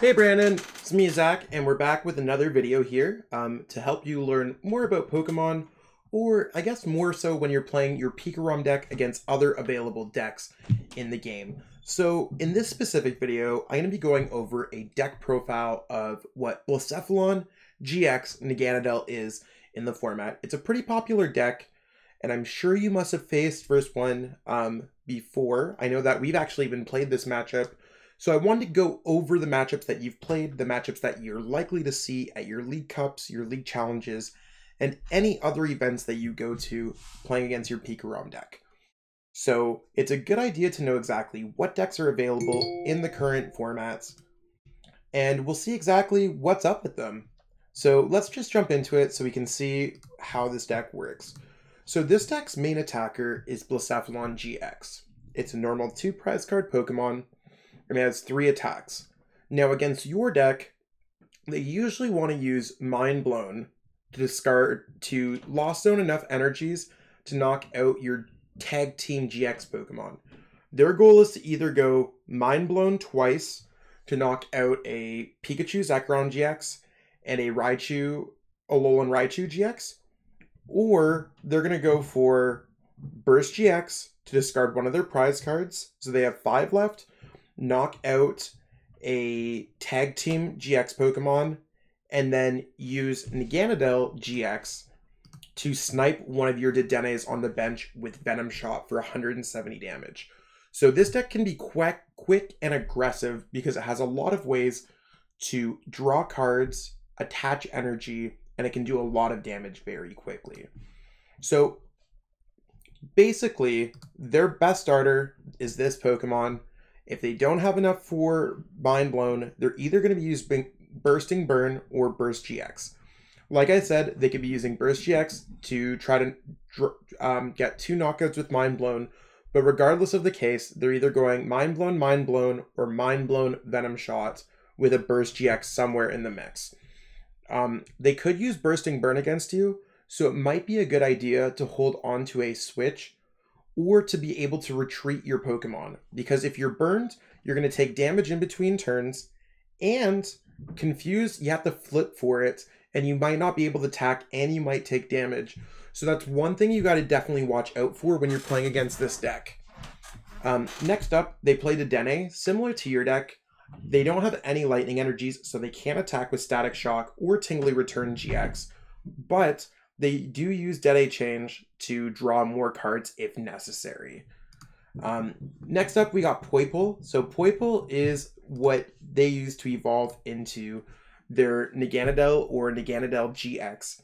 Hey Brandon, it's me Zach, and we're back with another video here um, to help you learn more about Pokemon, or I guess more so when you're playing your Pikarom deck against other available decks in the game. So in this specific video, I'm going to be going over a deck profile of what Blacephalon GX Naganadel is in the format. It's a pretty popular deck, and I'm sure you must have faced first one um, before. I know that we've actually even played this matchup so I wanted to go over the matchups that you've played, the matchups that you're likely to see at your league cups, your league challenges, and any other events that you go to playing against your Pikarom deck. So it's a good idea to know exactly what decks are available in the current formats, and we'll see exactly what's up with them. So let's just jump into it so we can see how this deck works. So this deck's main attacker is Blacephalon GX. It's a normal 2 prize card Pokemon and has three attacks. Now, against your deck, they usually want to use Mind Blown to discard to lost zone enough energies to knock out your tag team GX Pokemon. Their goal is to either go Mind Blown twice to knock out a Pikachu Zekrom GX and a Raichu Alolan Raichu GX, or they're going to go for Burst GX to discard one of their prize cards. So they have five left, knock out a tag team GX Pokemon, and then use Naganadel GX to snipe one of your Dedennes on the bench with Venom Shot for 170 damage. So this deck can be quick, quick and aggressive because it has a lot of ways to draw cards, attach energy, and it can do a lot of damage very quickly. So basically, their best starter is this Pokemon. If they don't have enough for Mind Blown, they're either going to be using Bursting Burn or Burst GX. Like I said, they could be using Burst GX to try to um, get two knockouts with Mind Blown, but regardless of the case, they're either going Mind Blown, Mind Blown, or Mind Blown Venom Shot with a Burst GX somewhere in the mix. Um, they could use Bursting Burn against you, so it might be a good idea to hold on to a switch or to be able to retreat your Pokemon. Because if you're burned, you're going to take damage in between turns, and confused, you have to flip for it, and you might not be able to attack, and you might take damage. So that's one thing you got to definitely watch out for when you're playing against this deck. Um, next up, they played a Dedenne, similar to your deck. They don't have any lightning energies, so they can't attack with Static Shock or Tingly Return GX. But they do use Dene Change to draw more cards if necessary. Um, next up, we got Poipole. So Poipole is what they use to evolve into their Naganadel or Naganadel GX.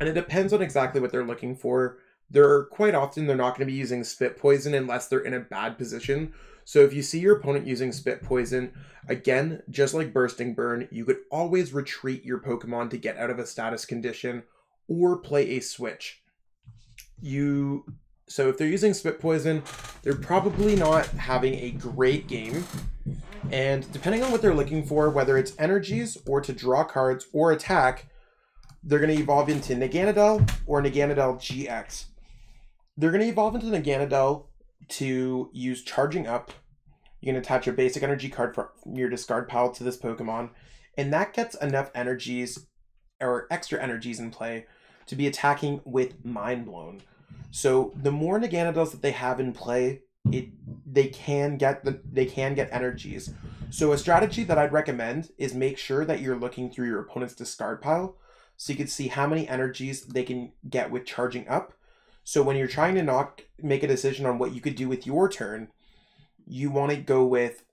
And it depends on exactly what they're looking for. They're quite often they're not going to be using spit poison unless they're in a bad position. So if you see your opponent using spit poison, again, just like bursting burn, you could always retreat your Pokemon to get out of a status condition or play a switch. You so if they're using spit poison, they're probably not having a great game. And depending on what they're looking for, whether it's energies or to draw cards or attack, they're going to evolve into Naganadel or Naganadel GX. They're going to evolve into Naganadel to use Charging Up. You can attach a basic energy card from your discard pile to this Pokemon, and that gets enough energies or extra energies in play to be attacking with Mind Blown. So the more Naganadels that they have in play, it they can get the they can get energies. So a strategy that I'd recommend is make sure that you're looking through your opponent's discard pile so you can see how many energies they can get with charging up. So when you're trying to knock make a decision on what you could do with your turn, you want to go with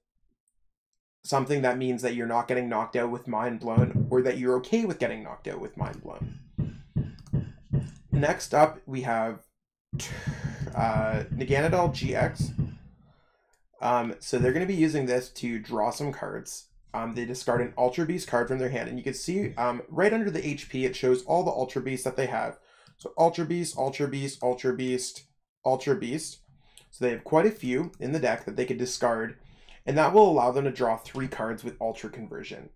something that means that you're not getting knocked out with mind blown or that you're okay with getting knocked out with mind blown. Next up, we have uh, Naganadel GX. Um, so they're going to be using this to draw some cards. Um, they discard an Ultra Beast card from their hand, and you can see um, right under the HP, it shows all the Ultra Beasts that they have. So Ultra Beast, Ultra Beast, Ultra Beast, Ultra Beast. So they have quite a few in the deck that they could discard and that will allow them to draw three cards with Ultra Conversion.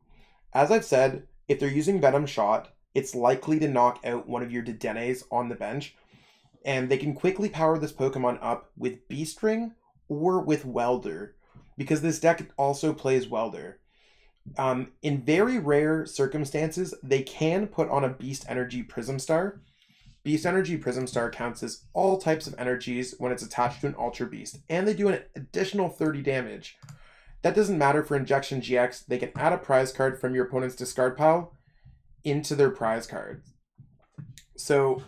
As I've said, if they're using Venom Shot, it's likely to knock out one of your Dedennes on the bench, and they can quickly power this Pokemon up with Beast Ring or with Welder, because this deck also plays Welder. Um, in very rare circumstances, they can put on a Beast Energy Prism Star. Beast Energy Prism Star counts as all types of energies when it's attached to an Ultra Beast, and they do an additional 30 damage. That doesn't matter for Injection GX, they can add a prize card from your opponent's discard pile into their prize cards. So,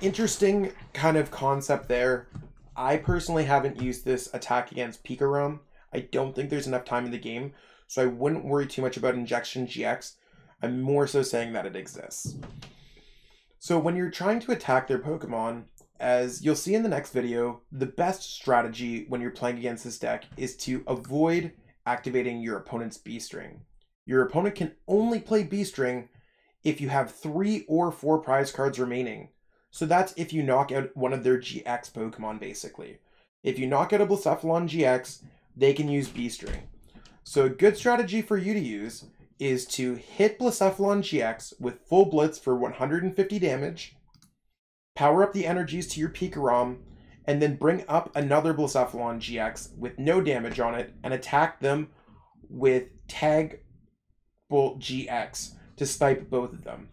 interesting kind of concept there. I personally haven't used this attack against Pikarom. I don't think there's enough time in the game, so I wouldn't worry too much about Injection GX. I'm more so saying that it exists. So when you're trying to attack their Pokemon, as you'll see in the next video, the best strategy when you're playing against this deck is to avoid activating your opponent's Beast Ring. Your opponent can only play Beast Ring if you have three or four prize cards remaining. So that's if you knock out one of their GX Pokemon, basically. If you knock out a Blacephalon GX, they can use Beast Ring. So a good strategy for you to use is to hit Blacephalon GX with full blitz for 150 damage, power up the energies to your Pikarom, and then bring up another Blacephalon GX with no damage on it and attack them with Tag Bolt GX to snipe both of them.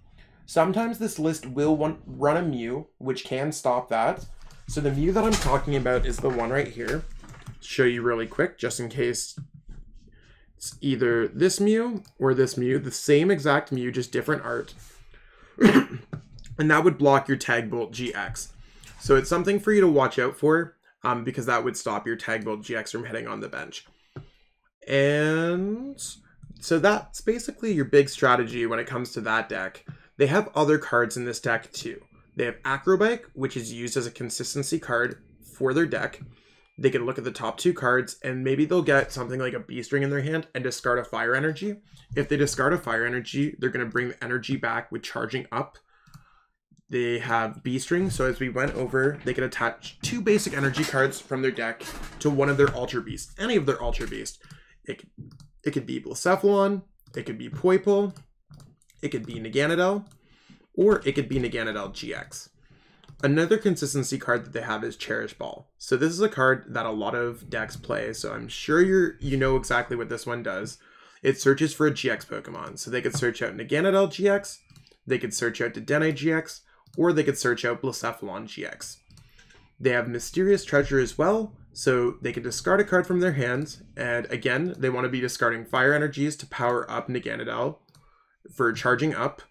Sometimes this list will want, run a Mew, which can stop that. So the Mew that I'm talking about is the one right here. Show you really quick, just in case it's either this Mew or this Mew, the same exact Mew, just different art. and that would block your Tag Bolt GX. So it's something for you to watch out for um, because that would stop your Tag Bolt GX from hitting on the bench. And so that's basically your big strategy when it comes to that deck. They have other cards in this deck too. They have Acrobike, which is used as a consistency card for their deck they can look at the top two cards and maybe they'll get something like a Beast Ring in their hand and discard a fire energy. If they discard a fire energy, they're going to bring the energy back with charging up. They have Beast Ring, so as we went over, they can attach two basic energy cards from their deck to one of their Ultra Beasts, any of their Ultra Beasts. It, it could be Blacephalon, it could be Poipole, it could be Naganadel, or it could be Naganadel GX. Another consistency card that they have is Cherish Ball. So this is a card that a lot of decks play, so I'm sure you're you know exactly what this one does. It searches for a GX Pokemon. So they could search out Naganadel GX, they could search out Dedenne GX, or they could search out Blacephalon GX. They have Mysterious Treasure as well, so they can discard a card from their hands, and again, they want to be discarding Fire Energies to power up Naganadel for charging up,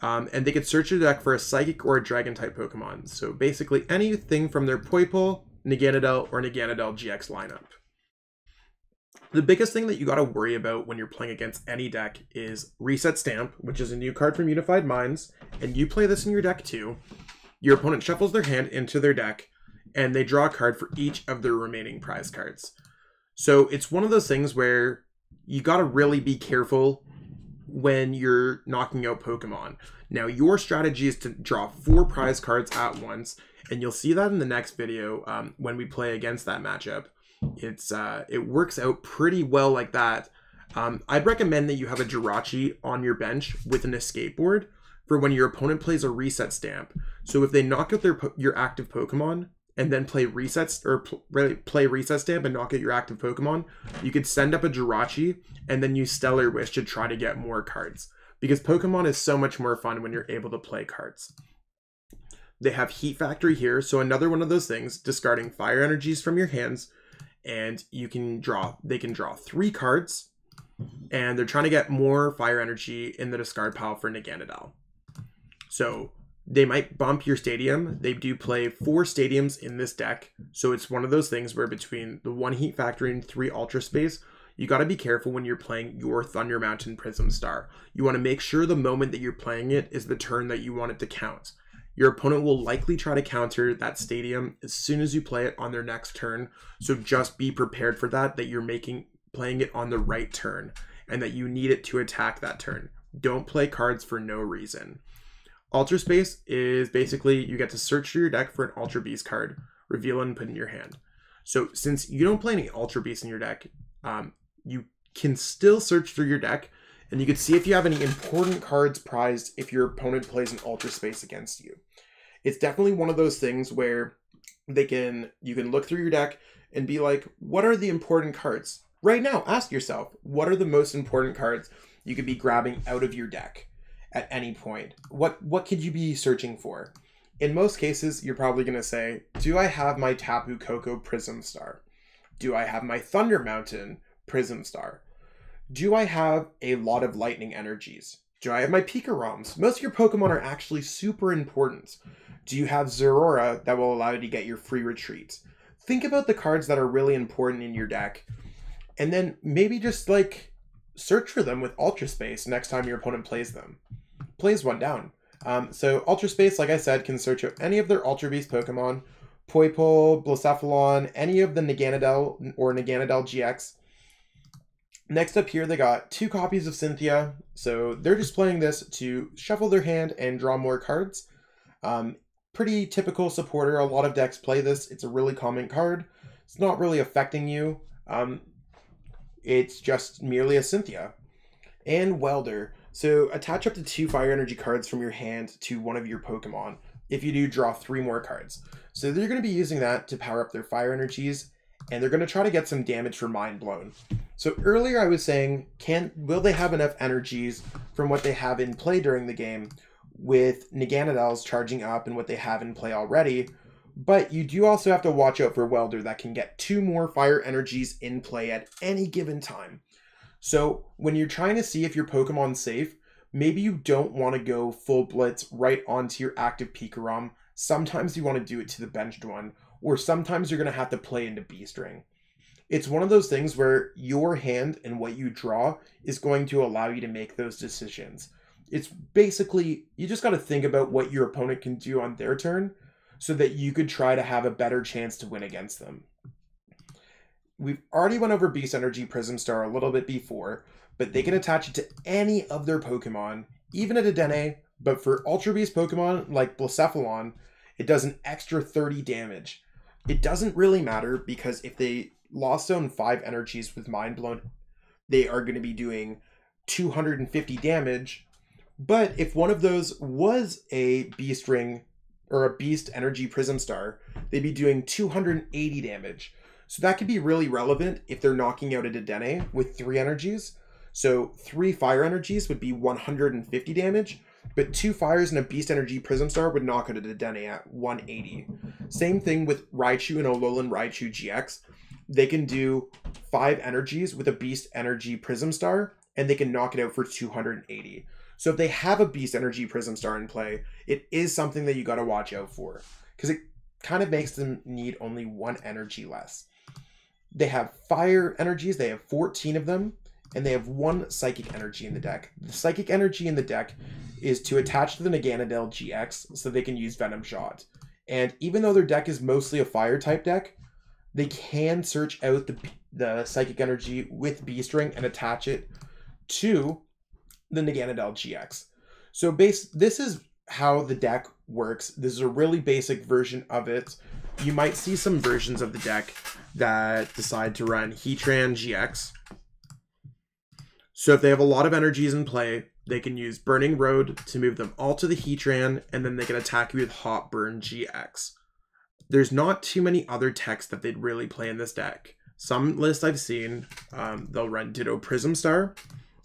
um, and they could search your deck for a Psychic or a Dragon type Pokemon. So basically anything from their Poipole, Naganadel, or Naganadel GX lineup. The biggest thing that you got to worry about when you're playing against any deck is Reset Stamp, which is a new card from Unified Minds, and you play this in your deck too. Your opponent shuffles their hand into their deck, and they draw a card for each of their remaining prize cards. So it's one of those things where you got to really be careful when you're knocking out Pokemon. Now, your strategy is to draw four prize cards at once, and you'll see that in the next video um, when we play against that matchup. It's uh, It works out pretty well like that. Um, I'd recommend that you have a Jirachi on your bench with an escape board for when your opponent plays a reset stamp. So if they knock out their your active Pokemon, and then play resets or pl- play reset stamp and knock out your active Pokemon, you could send up a Jirachi and then use Stellar Wish to try to get more cards. Because Pokemon is so much more fun when you're able to play cards. They have Heat Factory here, so another one of those things, discarding fire energies from your hands, and you can draw, they can draw three cards, and they're trying to get more fire energy in the discard pile for Naganadel. So they might bump your stadium. They do play four stadiums in this deck. So it's one of those things where between the one Heat Factory and three Ultra Space, you got to be careful when you're playing your Thunder Mountain Prism Star. You want to make sure the moment that you're playing it is the turn that you want it to count. Your opponent will likely try to counter that stadium as soon as you play it on their next turn. So just be prepared for that, that you're making playing it on the right turn and that you need it to attack that turn. Don't play cards for no reason. Ultra Space is basically you get to search through your deck for an Ultra Beast card, reveal it, and put it in your hand. So since you don't play any Ultra Beasts in your deck, um, you can still search through your deck, and you can see if you have any important cards prized if your opponent plays an Ultra Space against you. It's definitely one of those things where they can you can look through your deck and be like, what are the important cards? right now, ask yourself what are the most important cards you could be grabbing out of your deck at any point? What what could you be searching for? In most cases, you're probably going to say, Do I have my Tapu Koko Prism Star? Do I have my Thunder Mountain Prism Star? Do I have a lot of lightning energies? Do I have my Pikaroms? Most of your Pokemon are actually super important. Do you have Zeraora that will allow you to get your free retreats? Think about the cards that are really important in your deck, and then maybe just like search for them with Ultra Space next time your opponent plays them. Plays one down. Um, so Ultra Space, like I said, can search out any of their Ultra Beast Pokemon, Poipole, Blacephalon, any of the Naganadel or Naganadel GX. Next up here, they got two copies of Cynthia. So they're just playing this to shuffle their hand and draw more cards. Um, pretty typical supporter. A lot of decks play this. It's a really common card. It's not really affecting you. Um, it's just merely a Cynthia. And Welder. So attach up to two fire energy cards from your hand to one of your Pokemon. If you do, draw three more cards. So they're going to be using that to power up their fire energies, and they're going to try to get some damage for Mind Blown. So earlier I was saying, can will they have enough energies from what they have in play during the game with Naganadels charging up and what they have in play already? But you do also have to watch out for Welder that can get two more fire energies in play at any given time. So when you're trying to see if your Pokemon's safe, maybe you don't want to go full blitz right onto your active Pikarom. Sometimes you want to do it to the benched one, or sometimes you're going to have to play into Beast Ring. It's one of those things where your hand and what you draw is going to allow you to make those decisions. It's basically, you just got to think about what your opponent can do on their turn so that you could try to have a better chance to win against them. We've already went over Beast Energy Prism Star a little bit before, but they can attach it to any of their Pokemon, even at a Dedenne, but for Ultra Beast Pokemon like Blacephalon, it does an extra 30 damage. It doesn't really matter because if they lost zone 5 energies with Mind Blown, they are going to be doing 250 damage. But if one of those was a Beast Ring or a Beast Energy Prism Star, they'd be doing 280 damage. So that could be really relevant if they're knocking out a Dedenne with three energies. So three fire energies would be 150 damage, but two fires and a Beast Energy Prism Star would knock out a Dedenne at 180. Same thing with Raichu and Alolan Raichu GX. They can do five energies with a Beast Energy Prism Star, and they can knock it out for 280. So if they have a Beast Energy Prism Star in play, it is something that you got to watch out for because it kind of makes them need only one energy less. They have fire energies, they have 14 of them, and they have one psychic energy in the deck. The psychic energy in the deck is to attach to the Naganadel GX so they can use Venom Shot. And even though their deck is mostly a fire type deck, they can search out the, the psychic energy with Beast Ring and attach it to the Naganadel GX. So base this is how the deck works. This is a really basic version of it. You might see some versions of the deck that decide to run Heatran GX. So if they have a lot of energies in play, they can use Burning Road to move them all to the Heatran, and then they can attack you with Hot Burn GX. There's not too many other techs that they'd really play in this deck. Some lists I've seen, um, they'll run Ditto Prism Star,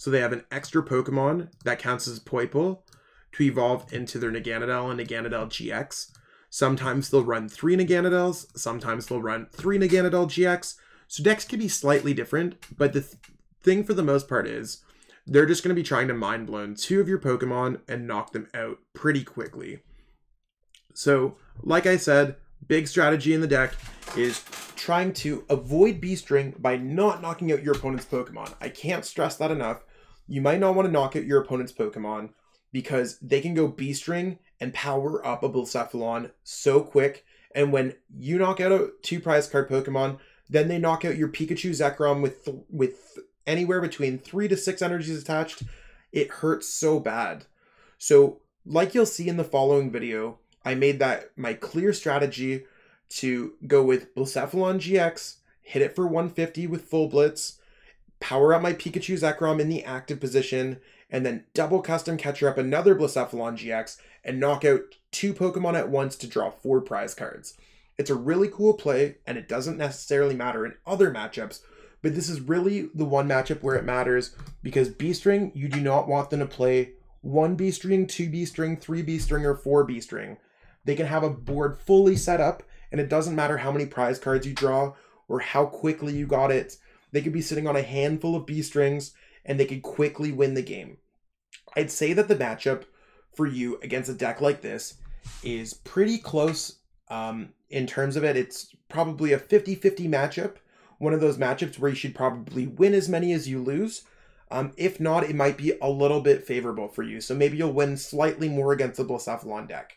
so they have an extra Pokemon that counts as Poipole to evolve into their Naganadel and Naganadel GX. Sometimes they'll run three Naganadels, sometimes they'll run three Naganadel GX. So decks can be slightly different, but the th- thing for the most part is they're just going to be trying to mind blown two of your Pokemon and knock them out pretty quickly. So, like I said, big strategy in the deck is trying to avoid Beast Ring by not knocking out your opponent's Pokemon. I can't stress that enough. You might not want to knock out your opponent's Pokemon because they can go Beast Ring and power up a Blacephalon so quick. And when you knock out a two prize card Pokemon, then they knock out your Pikachu Zekrom with th- with anywhere between three to six energies attached. It hurts so bad. So, like you'll see in the following video, I made that my clear strategy to go with Blacephalon GX, hit it for 150 with full blitz, power up my Pikachu Zekrom in the active position, and then double custom catcher up another Blacephalon GX and knock out two Pokemon at once to draw four prize cards. It's a really cool play, and it doesn't necessarily matter in other matchups, But this is really the one matchup where it matters because Beast Ring, you do not want them to play one Beast Ring, two Beast Ring, three Beast Ring, or four Beast Ring. They can have a board fully set up, and it doesn't matter how many prize cards you draw or how quickly you got it. They could be sitting on a handful of Beast Rings, and they could quickly win the game. I'd say that the matchup for you against a deck like this is pretty close um, in terms of it. It's probably a 50 50 matchup, one of those matchups where you should probably win as many as you lose. Um, if not, it might be a little bit favorable for you. So maybe you'll win slightly more against the Blacephalon deck.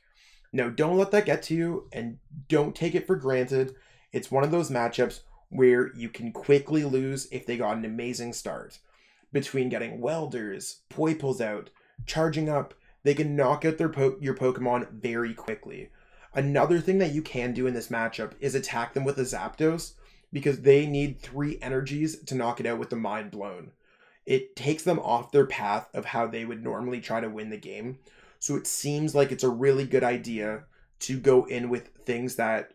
No, don't let that get to you and don't take it for granted. It's one of those matchups where you can quickly lose if they got an amazing start. Between getting welders, Poipoles out, charging up, they can knock out their po- your Pokemon very quickly. Another thing that you can do in this matchup is attack them with a Zapdos because they need three energies to knock it out with the Mind Blown. It takes them off their path of how they would normally try to win the game. So it seems like it's a really good idea to go in with things that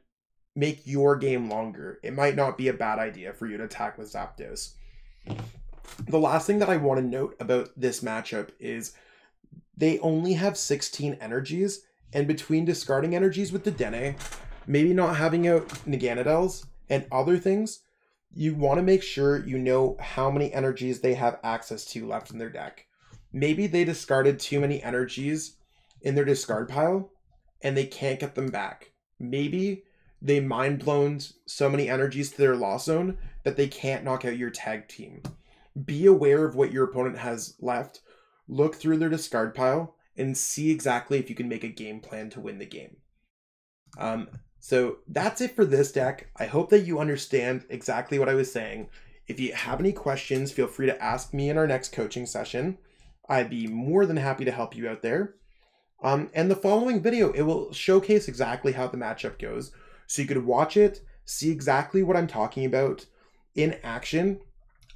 make your game longer. It might not be a bad idea for you to attack with Zapdos. The last thing that I want to note about this matchup is they only have 16 energies, and between discarding energies with the Dedenne, maybe not having out Naganadels, and other things, you want to make sure you know how many energies they have access to left in their deck. Maybe they discarded too many energies in their discard pile and they can't get them back. Maybe they mind blown so many energies to their loss zone that they can't knock out your tag team. Be aware of what your opponent has left, look through their discard pile, and see exactly if you can make a game plan to win the game. Um, so that's it for this deck. I hope that you understand exactly what I was saying. If you have any questions, feel free to ask me in our next coaching session. I'd be more than happy to help you out there. Um, and the following video, it will showcase exactly how the matchup goes. So you could watch it, see exactly what I'm talking about in action.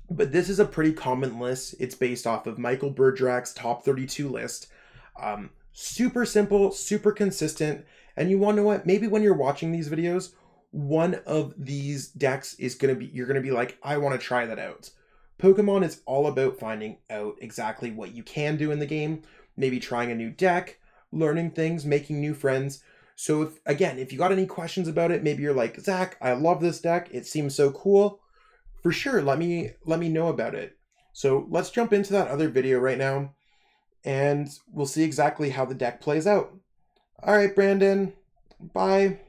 But this is a pretty common list. It's based off of Michael Bergerac's top 32 list. Um, super simple, super consistent, and you want to know what? Maybe when you're watching these videos, one of these decks is going to be, you're going to be like, I want to try that out. Pokemon is all about finding out exactly what you can do in the game, maybe trying a new deck, learning things, making new friends. So if again, if you got any questions about it, maybe you're like, Zach, I love this deck. It seems so cool. For sure, let me let me know about it. So let's jump into that other video right now and we'll see exactly how the deck plays out. All right, Brandon. Bye.